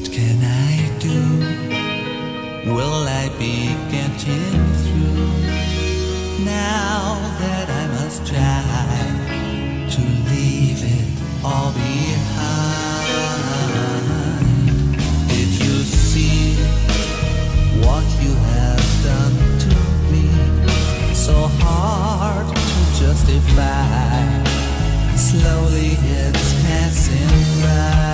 What can I do? Will I be getting through? Now that I must try to leave it all behind. Did you see what you have done to me? So hard to justify. Slowly it's passing by.